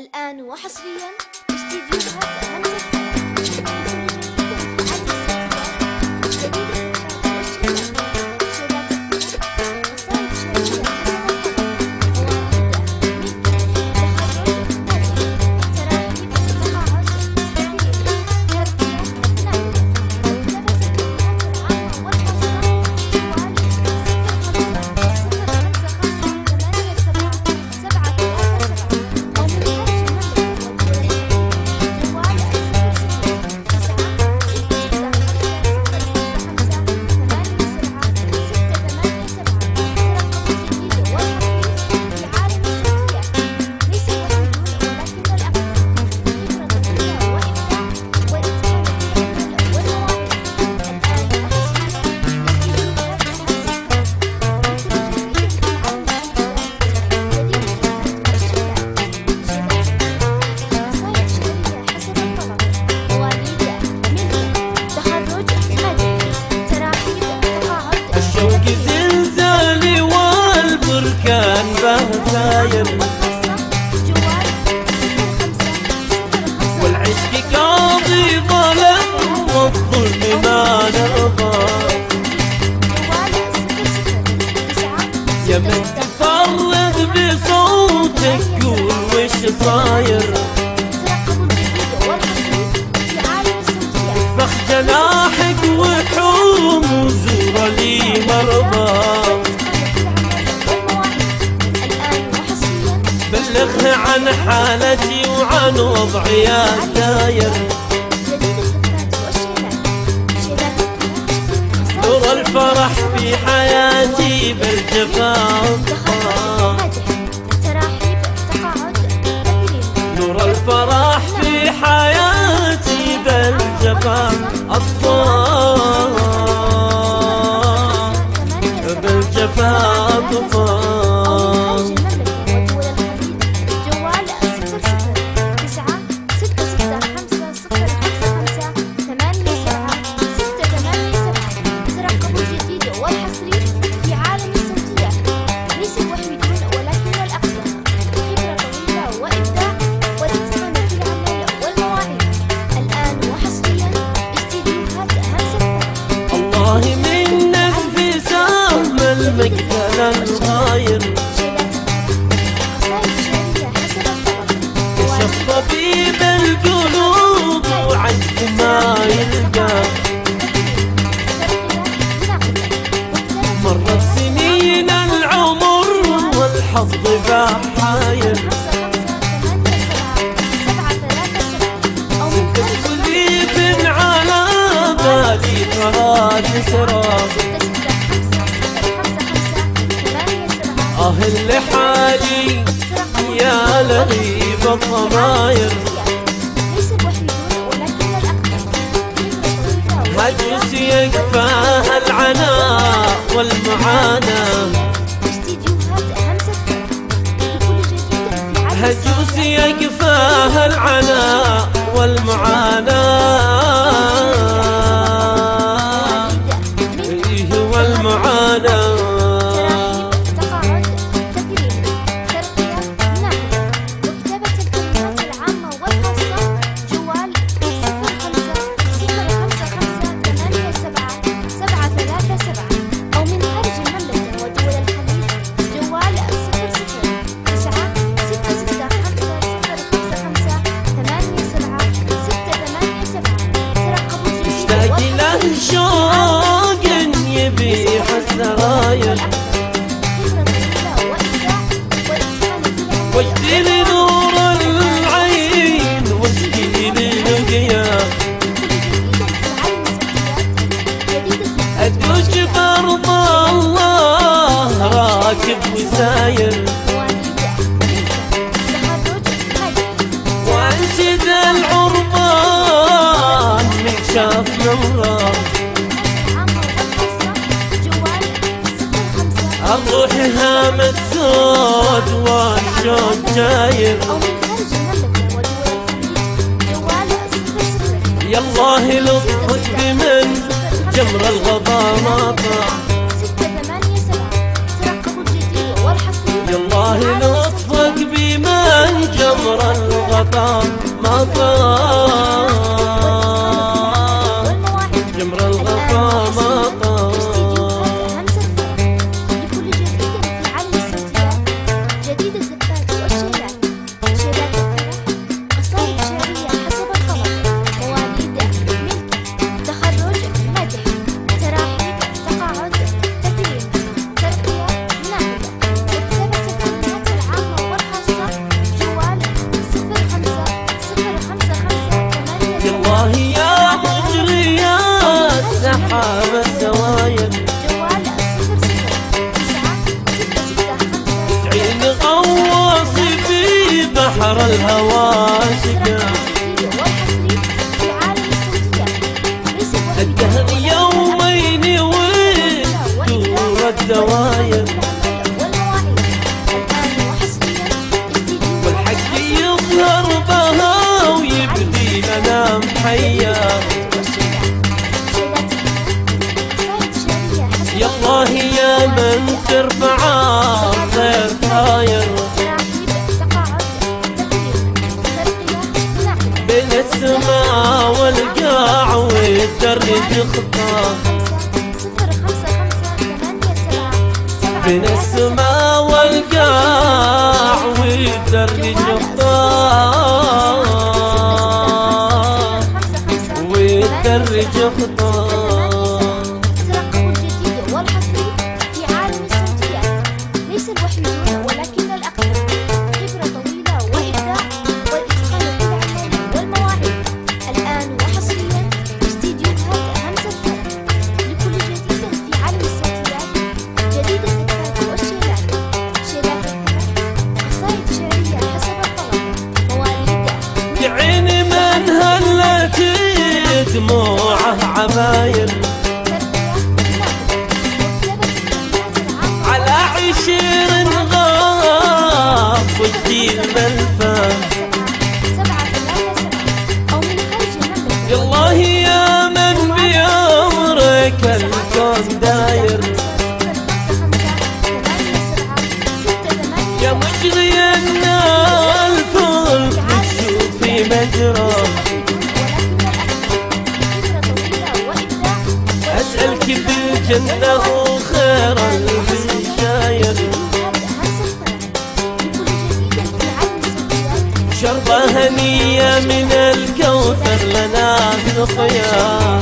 الآن وحصريا استديوهات همسة يموت عن حالتي وعن وضعي داير. نور الفرح في حياتي بالجفاف. نور الفرح في حياتي بالجفاف. الطاف بالجفاف. حب الضماير هجس يكفاها العناء والمعاناة يكفاها العناء والمعاناة داير وانسد العربان من شاف نوره أروح هامة سود وان شوق جاير. يالله لطفك بمن جمر الغضا ما طاح مطار بحر الهوى شقا الدهر يومين وتدور الدواير والحق يظهر بها ويبدي لنا محيا يا الله يا من ترفع بين السماء والقاع والدرج خطاه بين السماء يالله يا من بأمرك الكون داير. يا مجري الفلك شوفي مجرى. أسألك بالجنة وخير البشاير شربة هنية من الكوثر لنا سقيا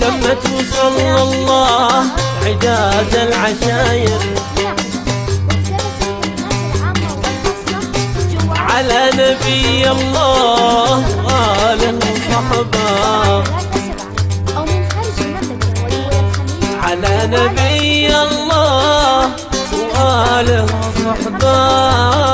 تمت وصلى الله عداد العشاير. على نبي الله آله وصحبه على نبي الله وآله وصحبه